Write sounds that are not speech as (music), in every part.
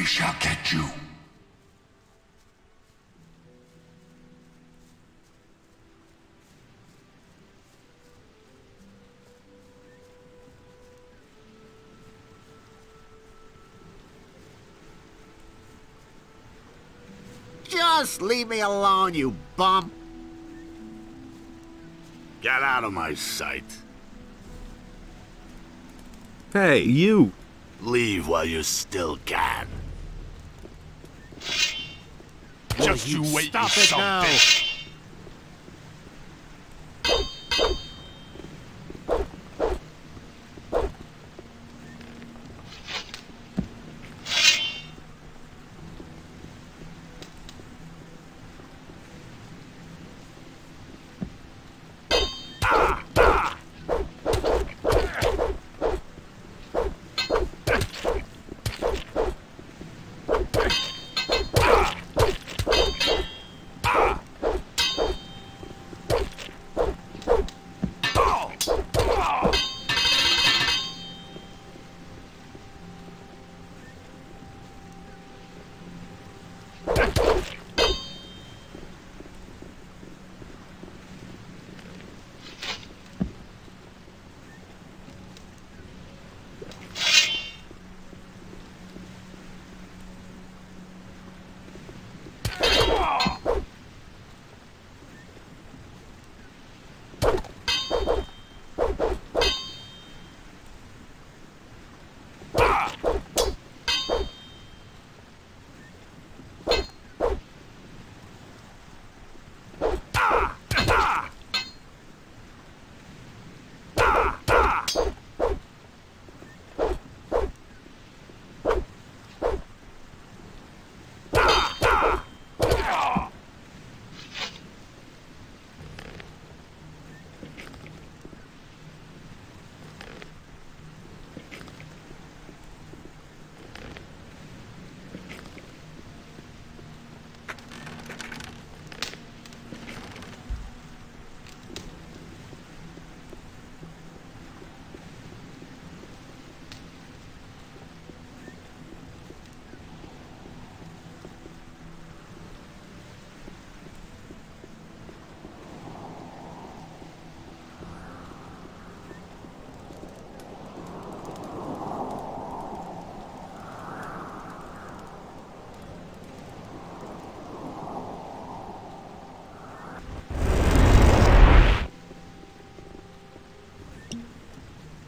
We shall get you. Just leave me alone, you bum. Get out of my sight. Hey, you! Leave while you still can. Just you wait, Stop you it now.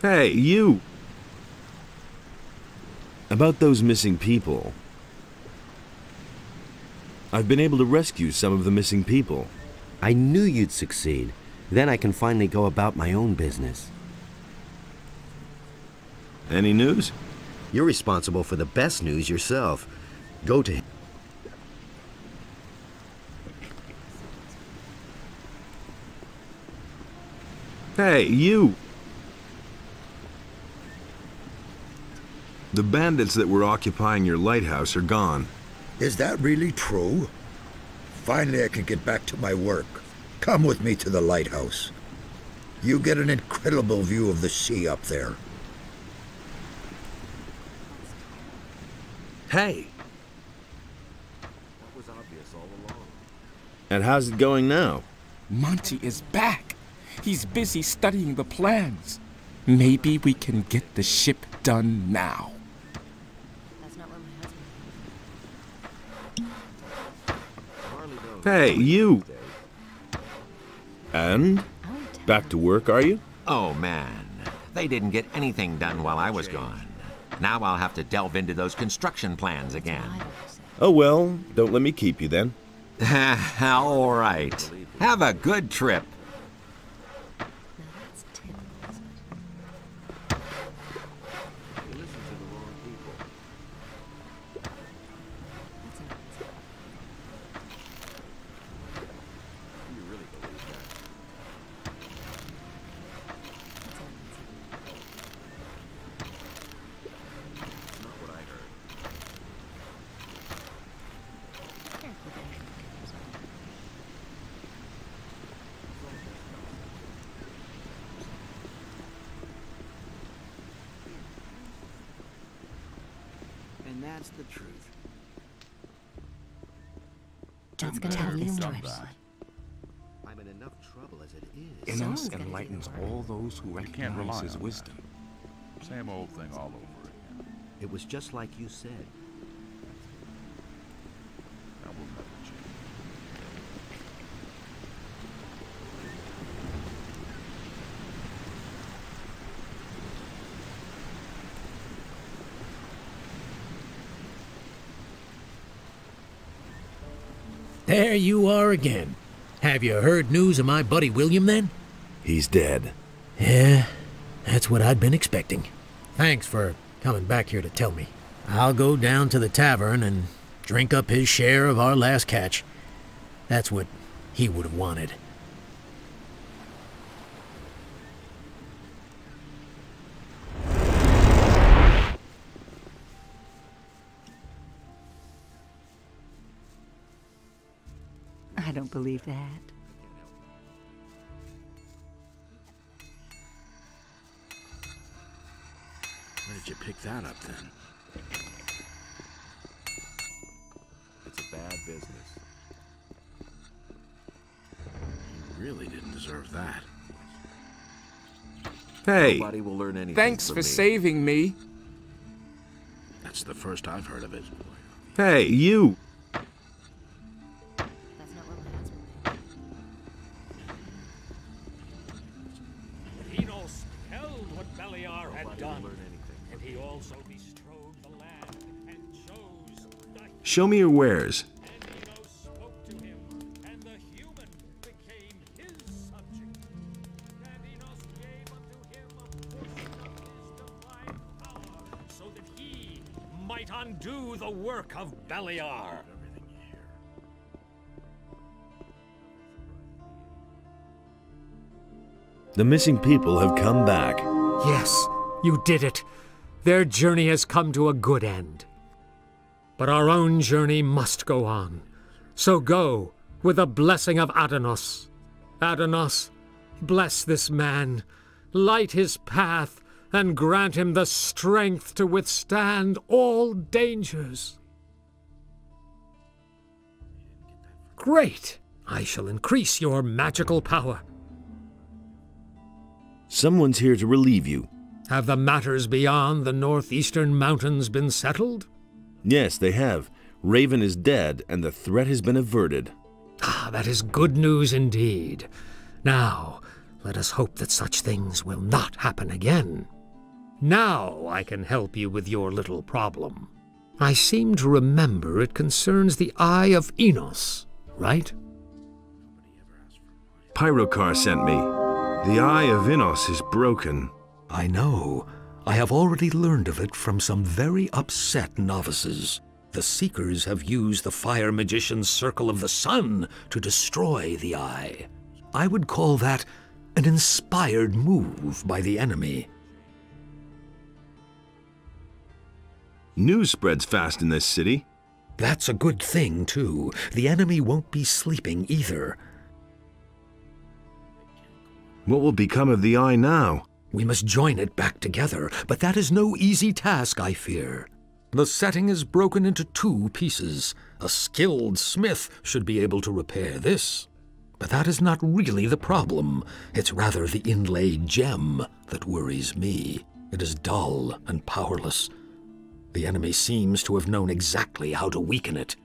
Hey, you! About those missing people. I've been able to rescue some of the missing people. I knew you'd succeed. Then I can finally go about my own business. Any news? You're responsible for the best news yourself. Go to him. Hey, you! The bandits that were occupying your lighthouse are gone. Is that really true? Finally, I can get back to my work. Come with me to the lighthouse. You get an incredible view of the sea up there. Hey! And how's it going now? Monty is back. He's busy studying the plans. Maybe we can get the ship done now. Hey, you! And? Back to work, are you? Oh, man. They didn't get anything done while I was gone. Now I'll have to delve into those construction plans again. Oh well, don't let me keep you then. (laughs) All right. Have a good trip. Now that's typical, isn't it? That's an And that's the truth. That's gonna have this twist. I'm in enough trouble as it is. Innos Someone's enlightens all those who recognize his on that. wisdom. Same old thing all over again. It was just like you said. That will never change. There you are again. Have you heard news of my buddy William then? He's dead. Yeah, that's what I'd been expecting. Thanks for coming back here to tell me. I'll go down to the tavern and drink up his share of our last catch. That's what he would have wanted. Believe that. Where did you pick that up then? It's a bad business. You really didn't deserve that. Hey! Nobody will learn anything Thanks for me. saving me. That's the first I've heard of it. Hey, you! A me your wares. divine power, so that he might undo the work of Beliar. The missing people have come back. Yes, you did it. Their journey has come to a good end. But our own journey must go on. So go with the blessing of Adanos. Adanos, bless this man, light his path, and grant him the strength to withstand all dangers. Great! I shall increase your magical power. Someone's here to relieve you. Have the matters beyond the northeastern mountains been settled? Yes, they have. Raven is dead, and the threat has been averted. Ah, that is good news indeed. Now, Let us hope that such things will not happen again. Now I can help you with your little problem. I seem to remember it concerns the Eye of Innos, right? Pyrokar sent me. The Eye of Innos is broken. I know. I have already learned of it from some very upset novices. The Seekers have used the Fire Magician's Circle of the Sun to destroy the Eye. I would call that an inspired move by the enemy. News spreads fast in this city. That's a good thing, too. The enemy won't be sleeping either. What will become of the Eye now? We must join it back together, but that is no easy task, I fear. The setting is broken into two pieces. A skilled smith should be able to repair this. But that is not really the problem. It's rather the inlaid gem that worries me. It is dull and powerless. The enemy seems to have known exactly how to weaken it.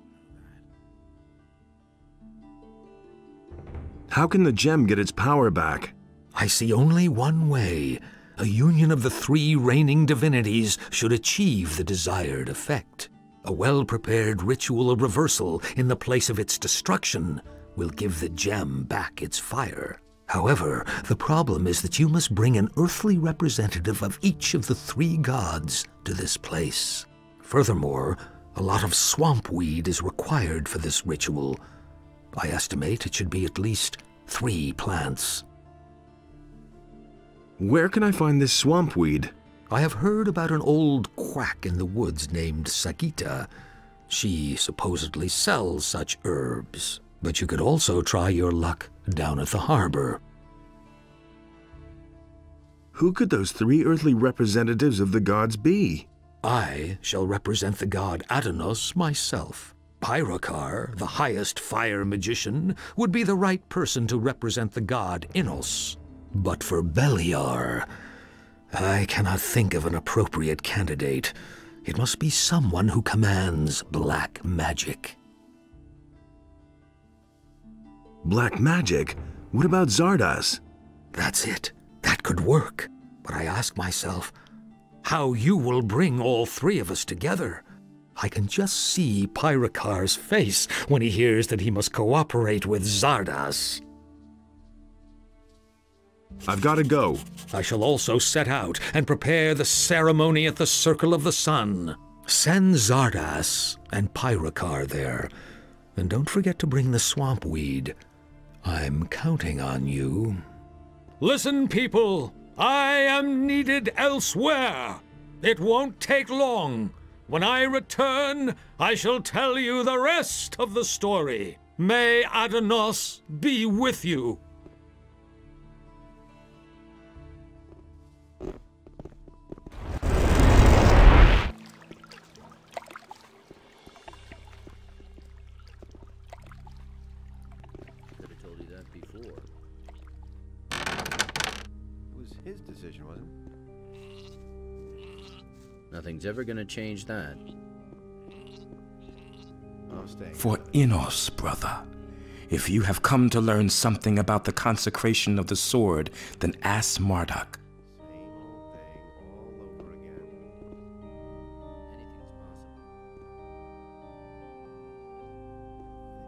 How can the gem get its power back? I see only one way. A union of the three reigning divinities should achieve the desired effect. A well-prepared ritual of reversal in the place of its destruction will give the gem back its fire. However, the problem is that you must bring an earthly representative of each of the three gods to this place. Furthermore, a lot of swamp weed is required for this ritual. I estimate it should be at least three plants. Where can I find this swamp weed? I have heard about an old quack in the woods named Sagitta. She supposedly sells such herbs, but you could also try your luck down at the harbor. Who could those three earthly representatives of the gods be? I shall represent the god Adanos myself. Pyrokar, the highest fire magician, would be the right person to represent the god Innos. But for Beliar, I cannot think of an appropriate candidate. It must be someone who commands black magic. Black magic? What about Xardas? That's it. That could work. But I ask myself, how you will bring all three of us together. I can just see Pyrokar's face when he hears that he must cooperate with Xardas. I've got to go. I shall also set out and prepare the ceremony at the Circle of the Sun. Send Xardas and Pyrokar there. And don't forget to bring the swamp weed. I'm counting on you. Listen, people! I am needed elsewhere. It won't take long. When I return, I shall tell you the rest of the story. May Adanos be with you. Nothing's ever gonna change that. For Innos, brother. If you have come to learn something about the consecration of the sword, then ask Marduk. Same old thing all over again. Anything's possible.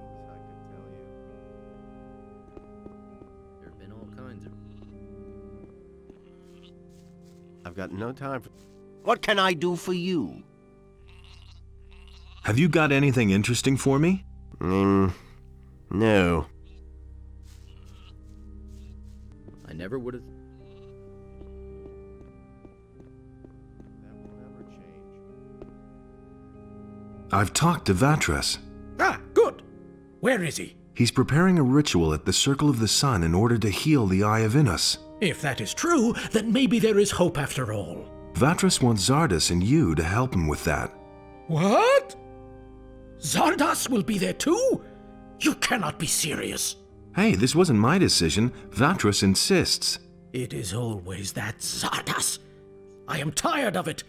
Things I could tell you. There have been all kinds of. I've got no time for. What can I do for you? Have you got anything interesting for me? Mm, no. I never would have. That will never change. I've talked to Vatras. Ah, good. Where is he? He's preparing a ritual at the Circle of the Sun in order to heal the Eye of Innos. If that is true, then maybe there is hope after all. Vatras wants Xardas and you to help him with that. What? Xardas will be there too? You cannot be serious. Hey, this wasn't my decision. Vatras insists. It is always that Xardas. I am tired of it.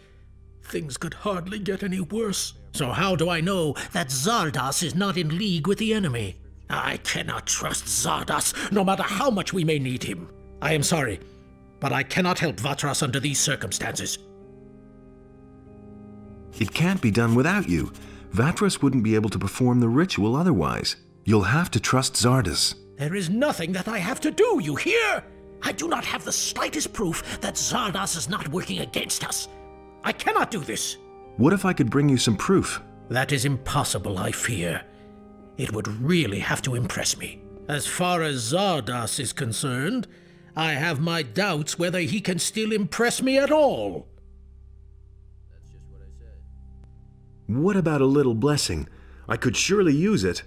Things could hardly get any worse. So how do I know that Xardas is not in league with the enemy? I cannot trust Xardas, no matter how much we may need him. I am sorry, but I cannot help Vatras under these circumstances. It can't be done without you. Vatras wouldn't be able to perform the ritual otherwise. You'll have to trust Xardas. There is nothing that I have to do, you hear? I do not have the slightest proof that Xardas is not working against us. I cannot do this. What if I could bring you some proof? That is impossible, I fear. It would really have to impress me. As far as Xardas is concerned, I have my doubts whether he can still impress me at all. What about a little blessing? I could surely use it.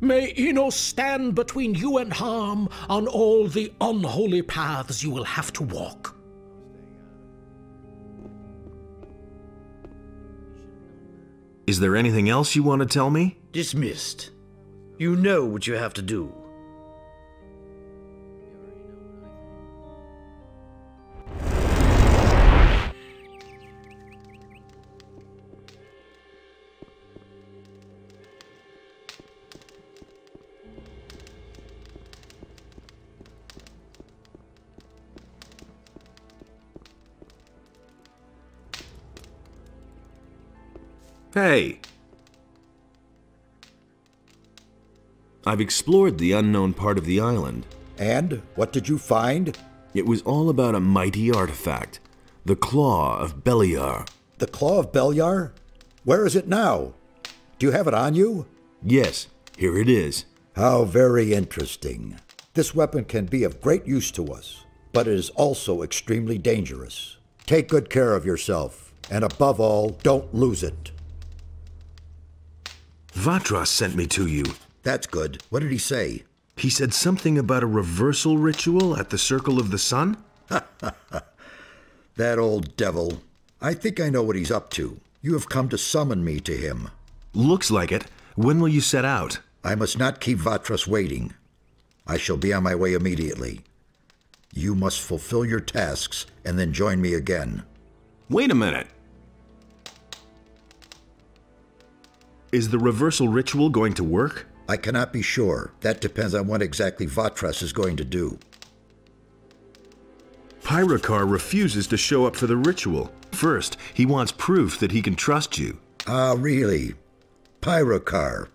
May Ino stand between you and harm on all the unholy paths you will have to walk. Is there anything else you want to tell me? Dismissed. You know what you have to do. Hey, I've explored the unknown part of the island. And what did you find? It was all about a mighty artifact, the Claw of Beliar. The Claw of Beliar? Where is it now? Do you have it on you? Yes, here it is. How very interesting. This weapon can be of great use to us, but it is also extremely dangerous. Take good care of yourself, and above all, don't lose it. Vatras sent me to you. That's good. What did he say? He said something about a reversal ritual at the Circle of the Sun? (laughs) that old devil. I think I know what he's up to. You have come to summon me to him. Looks like it. When will you set out? I must not keep Vatras waiting. I shall be on my way immediately. You must fulfill your tasks and then join me again. Wait a minute. Is the reversal ritual going to work? I cannot be sure. That depends on what exactly Vatras is going to do. Pyrokar refuses to show up for the ritual. First, he wants proof that he can trust you. Ah, really? Pyrokar.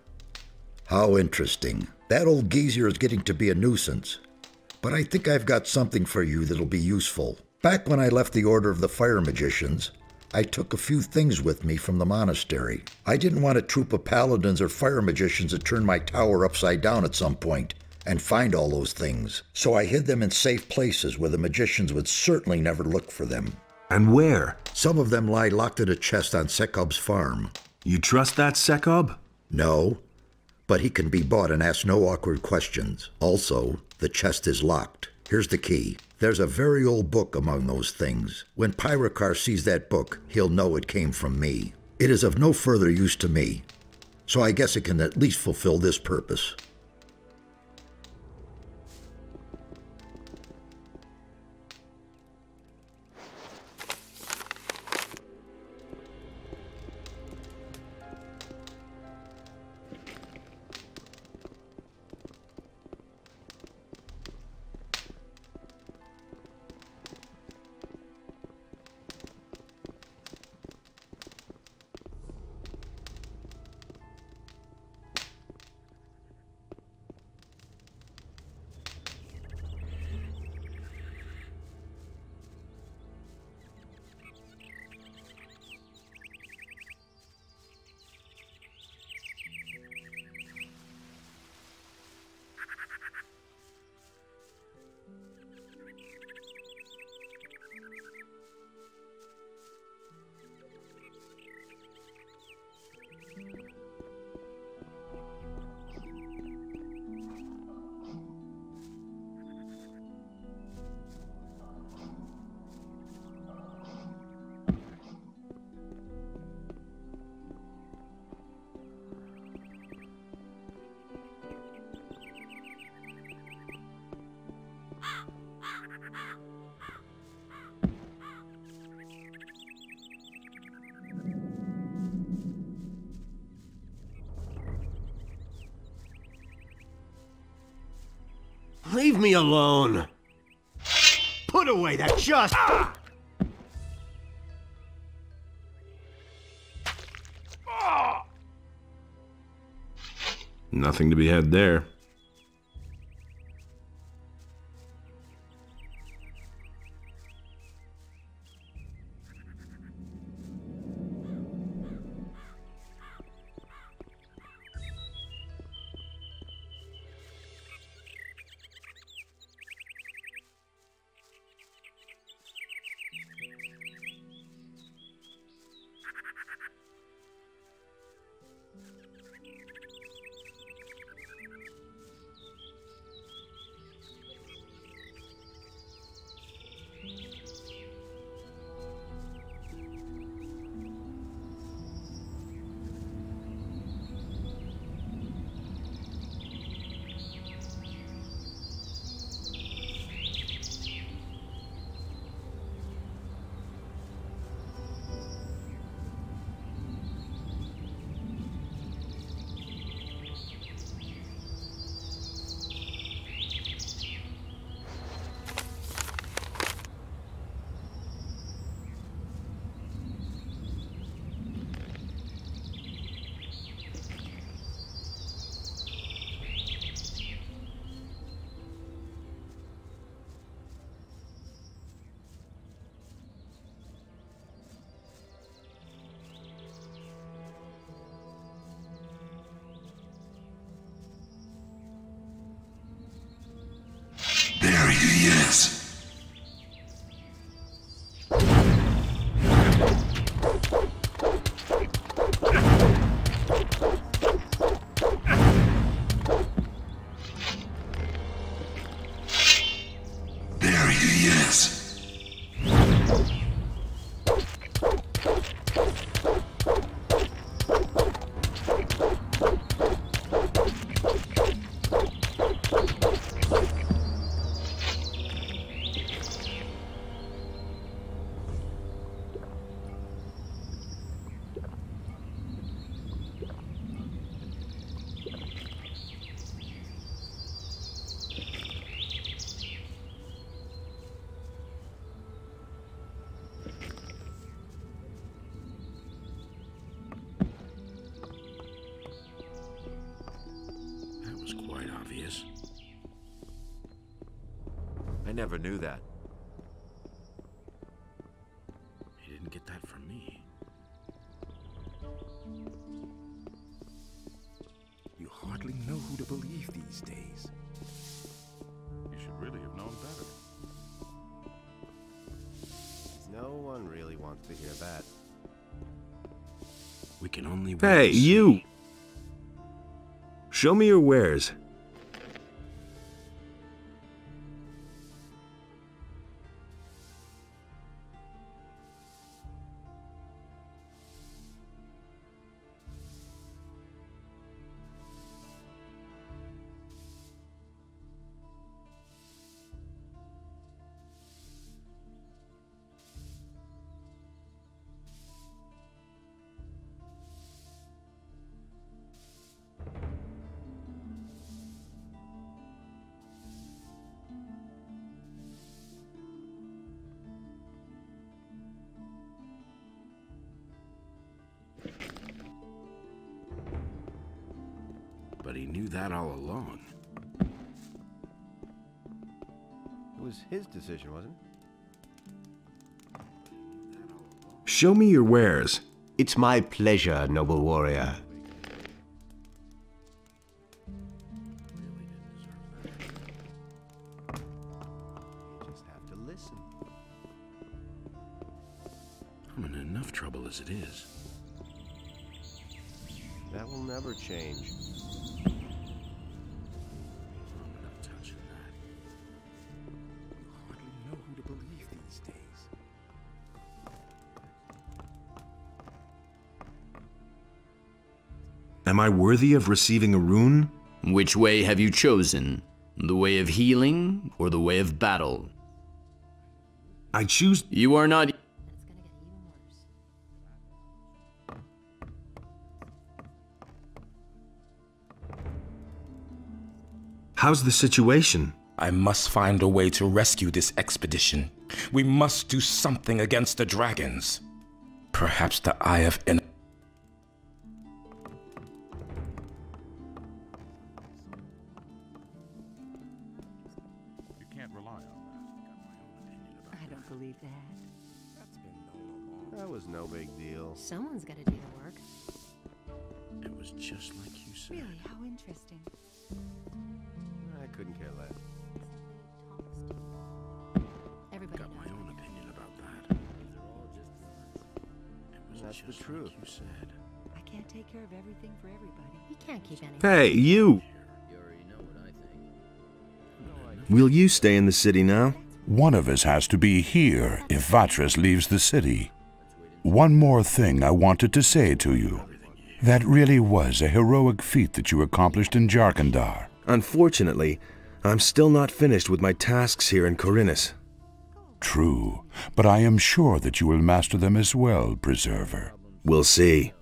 How interesting. That old geezer is getting to be a nuisance. But I think I've got something for you that'll be useful. Back when I left the Order of the Fire Magicians, I took a few things with me from the monastery. I didn't want a troop of paladins or fire magicians to turn my tower upside down at some point and find all those things. So I hid them in safe places where the magicians would certainly never look for them. And where? Some of them lie locked in a chest on Sekob's farm. You trust that Sekob? No, but he can be bought and ask no awkward questions. Also, the chest is locked. Here's the key. There's a very old book among those things. When Pyrokar sees that book, he'll know it came from me. It is of no further use to me, so I guess it can at least fulfill this purpose. Leave me alone. Put away. That just. Nothing to be had there. There never knew that. He didn't get that from me. You hardly know who to believe these days. You should really have known better. No one really wants to hear that. We can only wait Hey, you! Show me your wares. But he knew that all along. It was his decision, wasn't it? Show me your wares. It's my pleasure, noble warrior. I worthy of receiving a rune? Which way have you chosen? The way of healing or the way of battle? I choose. You are not. How's the situation? I must find a way to rescue this expedition. We must do something against the dragons. Perhaps the Eye of En- Hey, you! You already know what I think. Will you stay in the city now? One of us has to be here if Vatras leaves the city. One more thing I wanted to say to you. That really was a heroic feat that you accomplished in Jharkendar. Unfortunately, I'm still not finished with my tasks here in Khorinis. True, but I am sure that you will master them as well, Preserver. We'll see.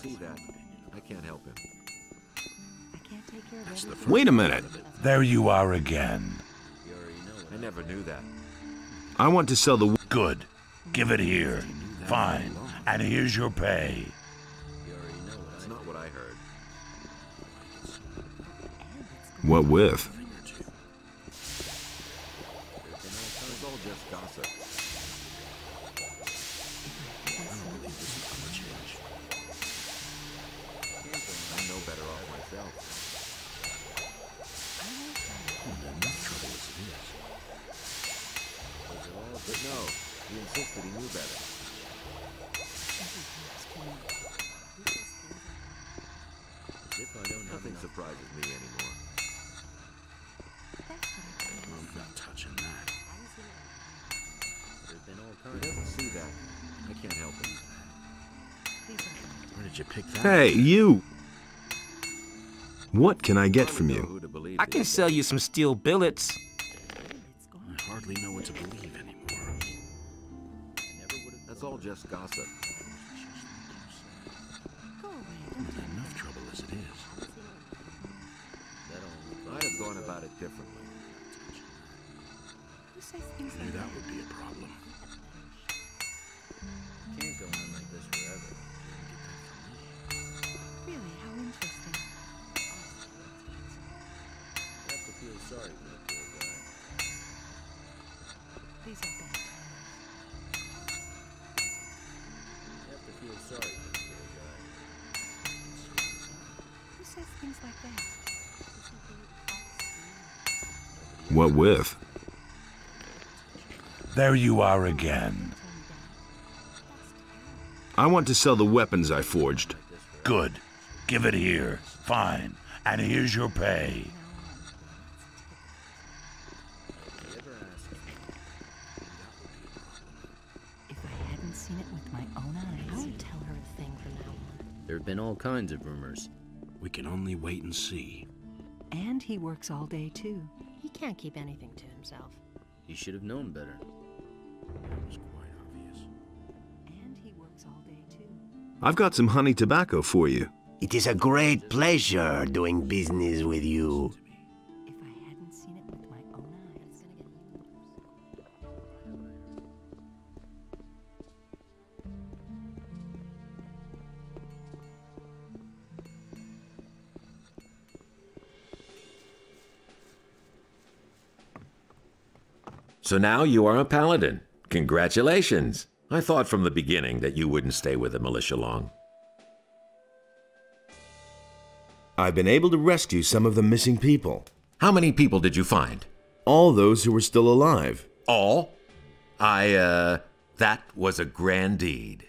See that. I can't help him. I can't take care of That's the first Wait a minute. There you are again. You already know what I never knew that. I want to sell the. Good. Give it here. Fine. And here's your pay. You already know what That's not what I heard. What with? It's all just gossip. He insisted he knew better. If I don't Nothing enough. surprises me anymore. I'm not touching that. There's been all He doesn't see that. I can't help him. Where did you pick that? Hey, you! What can I get from you? who to believe I can sell you some steel billets. I hardly know what to believe anymore. That's all just gossip. Go away. I'm in enough trouble as it is. I'd have gone about it differently. Who says things knew like that would be a problem. can't go on like this forever. Really? How interesting. You have to feel sorry What with? There you are again. I want to sell the weapons I forged. Good. Give it here. Fine. And here's your pay. If he ever asks me, If I hadn't seen it with my own eyes, I won't tell her a thing from now on. there have been all kinds of rumors. We can only wait and see. And he works all day too. He can't keep anything to himself. He should have known better. That was quite obvious. And he works all day too. I've got some honey tobacco for you. It is a great pleasure doing business with you. So now you are a paladin. Congratulations. I thought from the beginning that you wouldn't stay with the militia long. I've been able to rescue some of the missing people. How many people did you find? All those who were still alive. All? I, uh, that was a grand deed.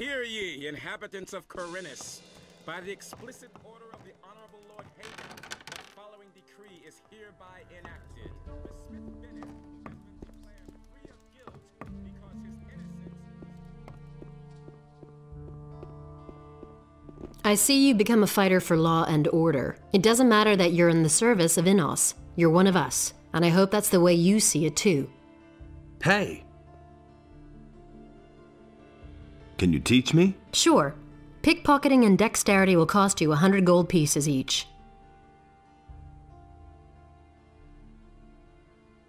Hear ye, inhabitants of Khorinis. By the explicit order of the Honorable Lord Hagen, the following decree is hereby enacted. The Smith Bennet has been declared free of guilt because his innocence I see you become a fighter for law and order. It doesn't matter that you're in the service of Innos. You're one of us, and I hope that's the way you see it too. Hey! Can you teach me? Sure. Pickpocketing and dexterity will cost you a hundred gold pieces each.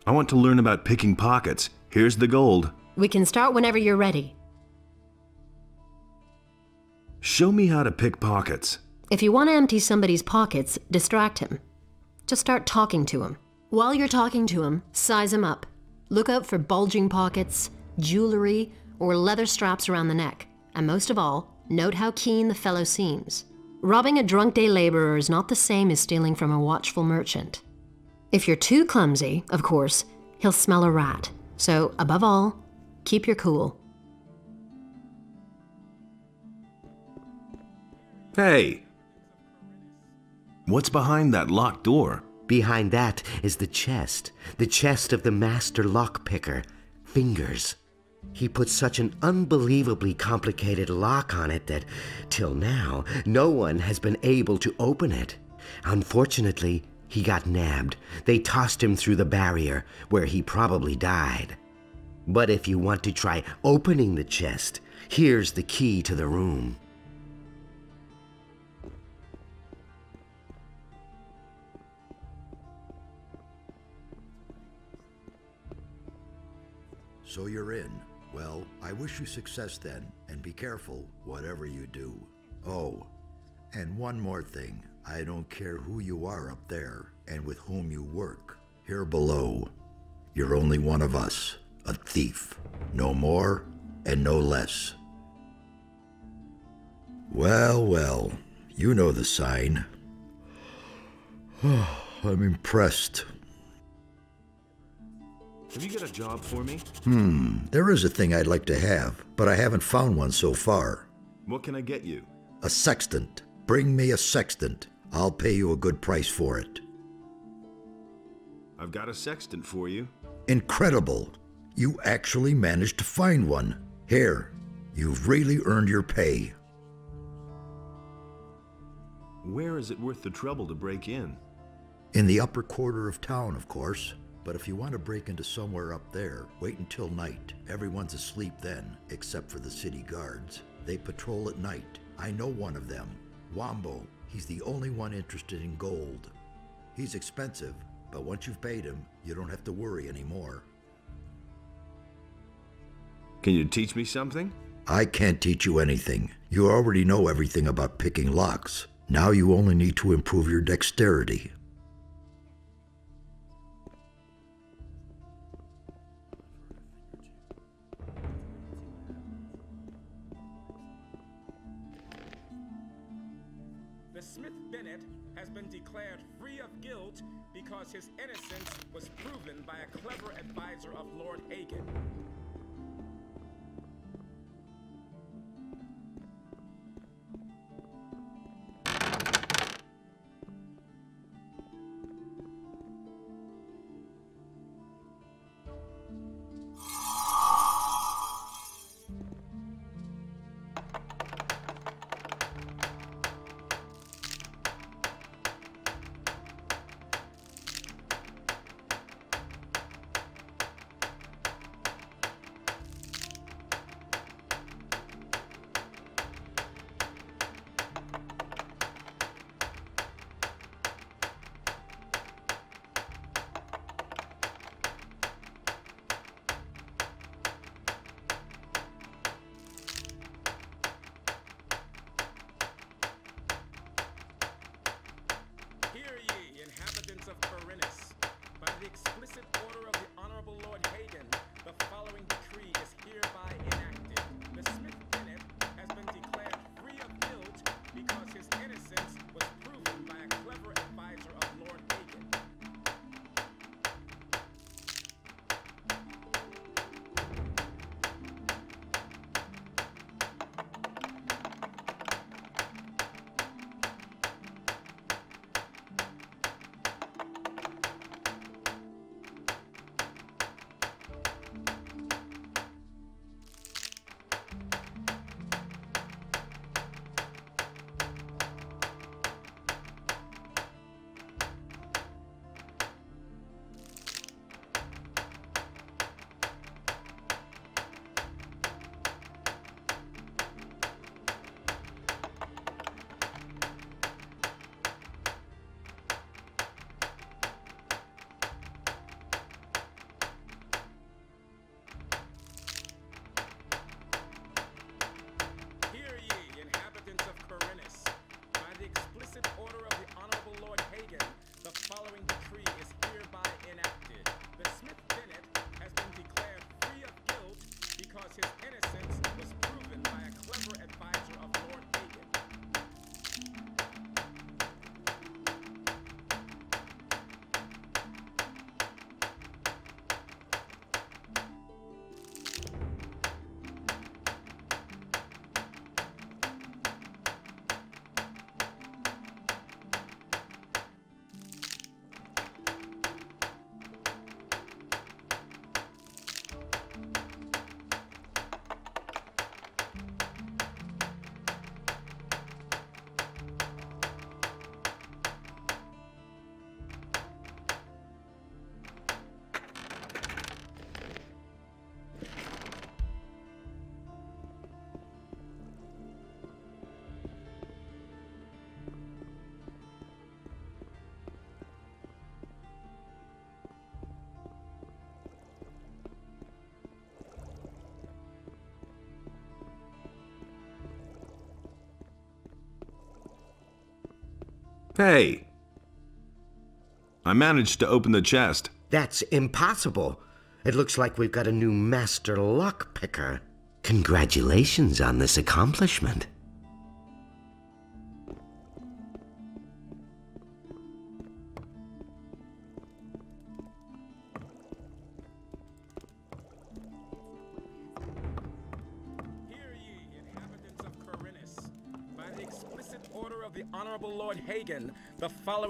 I want to learn about picking pockets. Here's the gold. We can start whenever you're ready. Show me how to pick pockets. If you want to empty somebody's pockets, distract him. Just start talking to him. While you're talking to him, size him up. Look out for bulging pockets, jewelry, or leather straps around the neck. And most of all, note how keen the fellow seems. Robbing a drunk day laborer is not the same as stealing from a watchful merchant. If you're too clumsy, of course, he'll smell a rat. So, above all, keep your cool. Hey! What's behind that locked door? Behind that is the chest, the chest of the master lockpicker, Fingers. He put such an unbelievably complicated lock on it that, till now, no one has been able to open it. Unfortunately, he got nabbed. They tossed him through the barrier, where he probably died. But if you want to try opening the chest, here's the key to the room. So you're in. Well, I wish you success then, and be careful, whatever you do. Oh, and one more thing. I don't care who you are up there and with whom you work. Here below, you're only one of us, a thief. No more and no less. Well, well, you know the sign. (sighs) I'm impressed. Have you got a job for me? Hmm, there is a thing I'd like to have, but I haven't found one so far. What can I get you? A sextant. Bring me a sextant. I'll pay you a good price for it. I've got a sextant for you. Incredible! You actually managed to find one. Here, you've really earned your pay. Where is it worth the trouble to break in? In the upper quarter of town, of course. But if you want to break into somewhere up there, wait until night. Everyone's asleep then, except for the city guards. They patrol at night. I know one of them. Wambo. He's the only one interested in gold. He's expensive, but once you've paid him, you don't have to worry anymore. Can you teach me something? I can't teach you anything. You already know everything about picking locks. Now you only need to improve your dexterity. Hey! I managed to open the chest. That's impossible. It looks like we've got a new master lockpicker. Congratulations on this accomplishment.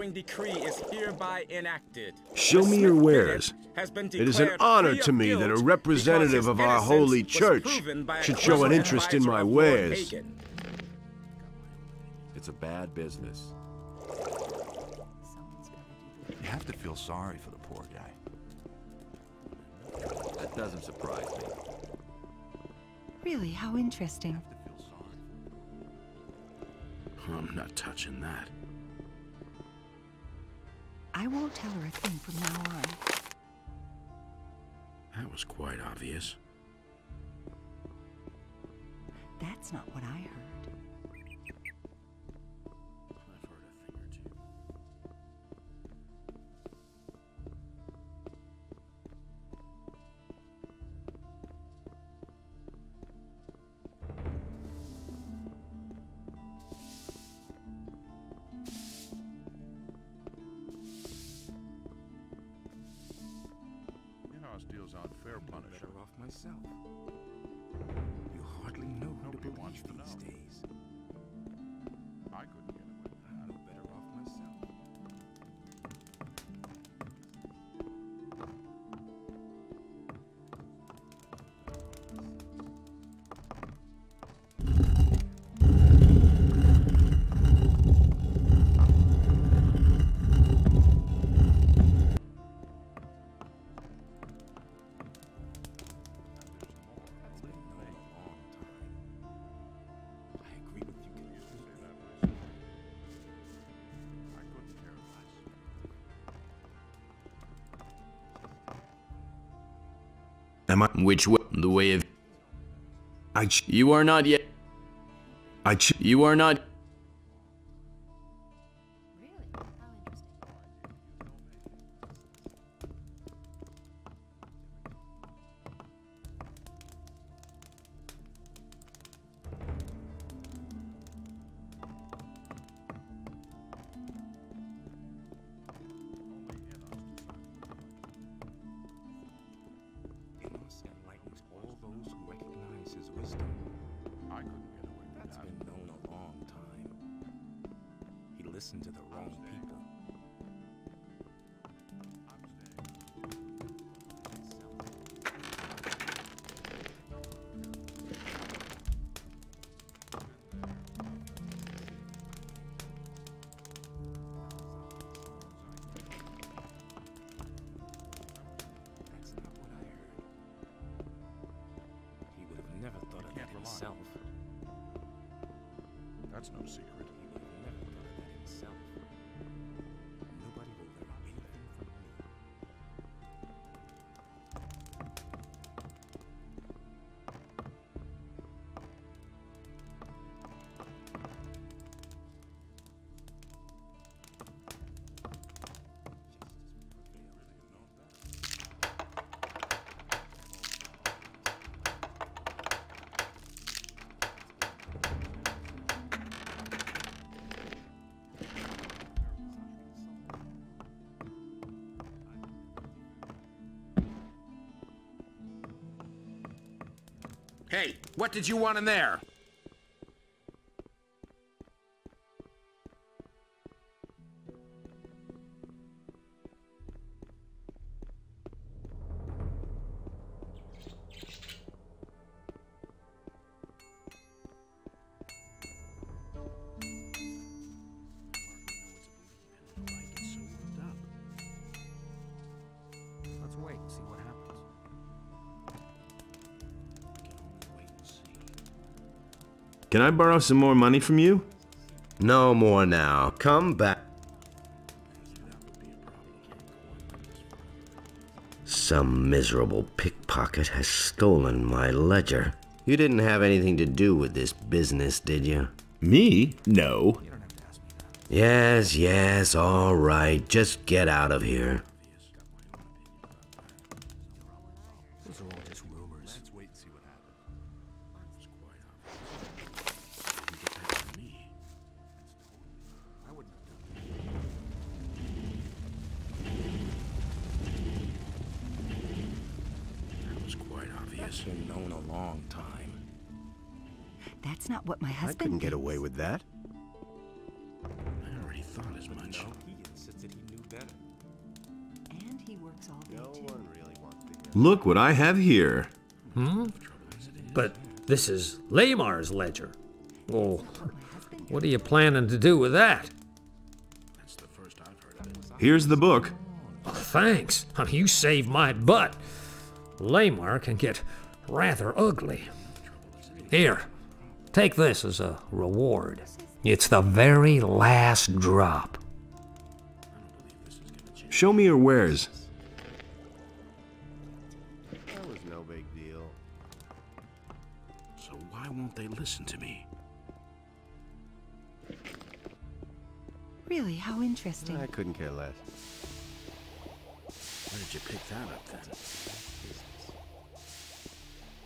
Following decree is hereby enacted. Show me your wares. Bennet has been It is an honor to me that a representative of our holy church proven by a should show an interest in my wares. It's a bad business. You have to feel sorry for the poor guy. That doesn't surprise me. Really, how interesting. I'm not touching that. I won't tell her a thing from now on. That was quite obvious. That's not what I heard. Am I? Which way? The way of. I. Ch- you are not yet. I. Ch- you are not. Hey, what did you want in there? Can I borrow some more money from you? No more now. Come back. Some miserable pickpocket has stolen my ledger. You didn't have anything to do with this business, did you? Me? No. Yes, yes, all right. Just get out of here. Look what I have here. Hmm? But this is Lehmar's ledger. Oh, what are you planning to do with that? That's the first I've heard of it. Here's the book. Oh, thanks. You saved my butt. Lehmar can get rather ugly. Here, take this as a reward. It's the very last drop. Show me your wares. Won't they listen to me? Really, how interesting. I couldn't care less. Where did you pick that up then?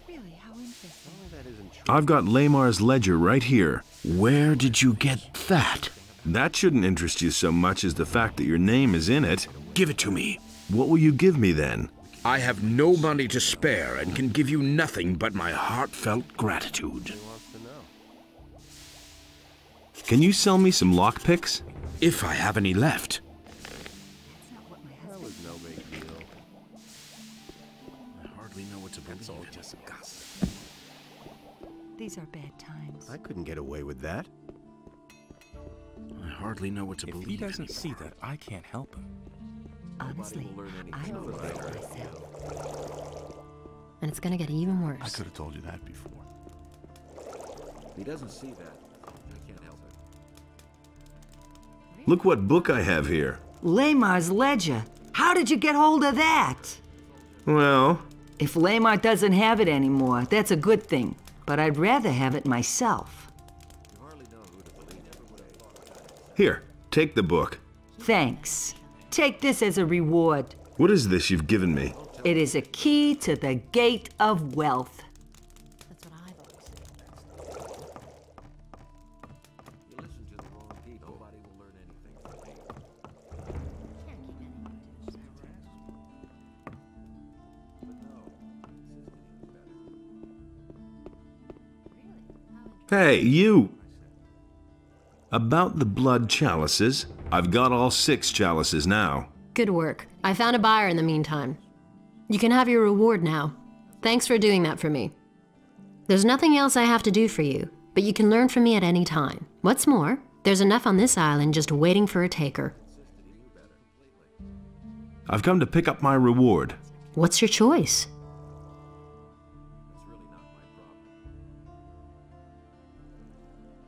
Really, how interesting. Oh, that isn't true. I've got Lehmar's ledger right here. Where did you get that? That shouldn't interest you so much as the fact that your name is in it. Give it to me. What will you give me then? I have no money to spare and can give you nothing but my heartfelt gratitude. Can you sell me some lockpicks? If I have any left. That was no big deal. I hardly know what to believe. It's all in. just gossip. These are bad times. I couldn't get away with that. I hardly know what to If believe. he doesn't anymore. see that, I can't help him. Honestly, I don't believe myself. And it's gonna get even worse. I worse. could have told you that before. He doesn't see that. I can't help it. Look what book I have here. Lehmar's ledger. How did you get hold of that? Well, If Lehmar doesn't have it anymore, that's a good thing. But I'd rather have it myself. here, take the book. Thanks. Take this as a reward. What is this you've given me? It is a key to the gate of wealth. That's what I've always said. You listen to the wrong people. Nobody will learn anything from me. Hey, you! About the blood chalices. I've got all six chalices now. Good work. I found a buyer in the meantime. You can have your reward now. Thanks for doing that for me. There's nothing else I have to do for you, but you can learn from me at any time. What's more, there's enough on this island just waiting for a taker. I've come to pick up my reward. What's your choice?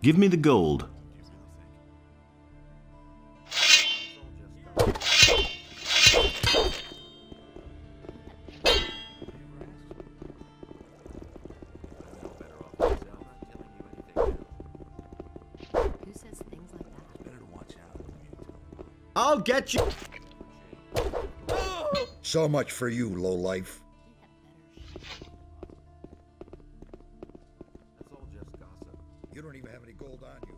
Give me the gold. I'll get you. So much for you, lowlife. That's all just gossip. You don't even have any gold on you.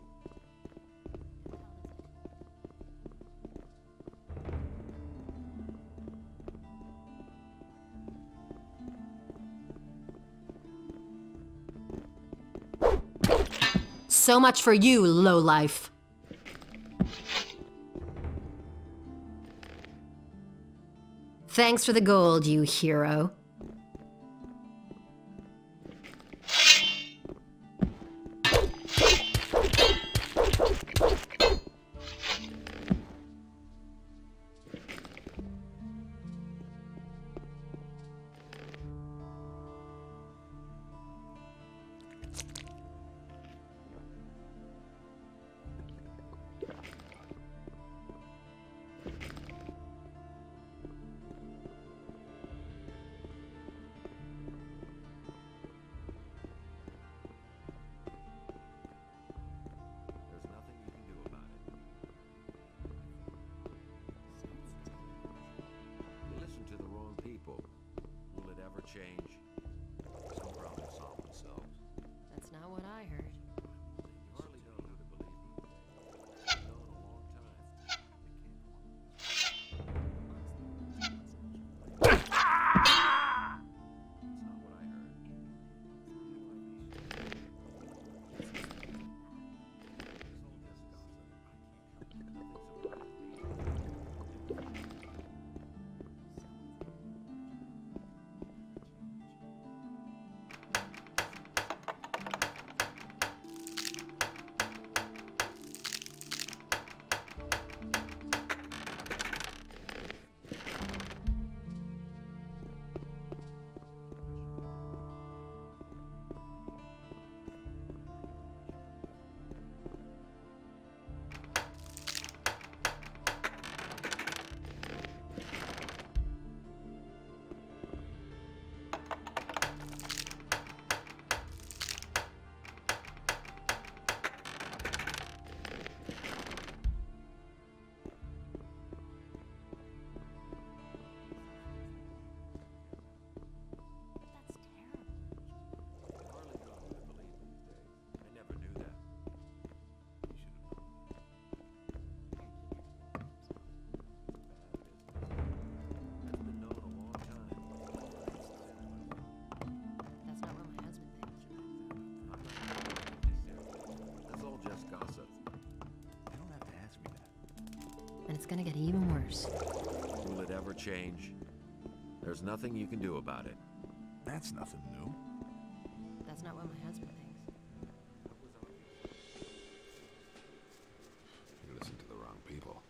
So much for you, lowlife. Thanks for the gold, you hero. Gonna get even worse. Will it ever change? There's nothing you can do about it. That's nothing new. That's not what my husband thinks. You listen to the wrong people.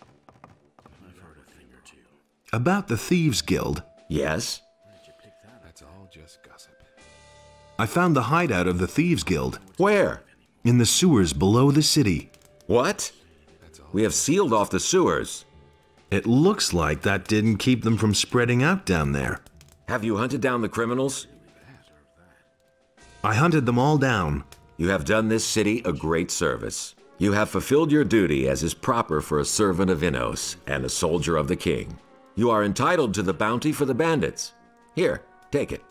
I've heard a thing or two. About the Thieves Guild, Yes? That's all just gossip. I found the hideout of the Thieves Guild. Where? In the sewers below the city. What? We have sealed off the sewers. It looks like that didn't keep them from spreading out down there. Have you hunted down the criminals? I hunted them all down. You have done this city a great service. You have fulfilled your duty as is proper for a servant of Innos and a soldier of the king. You are entitled to the bounty for the bandits. Here, take it.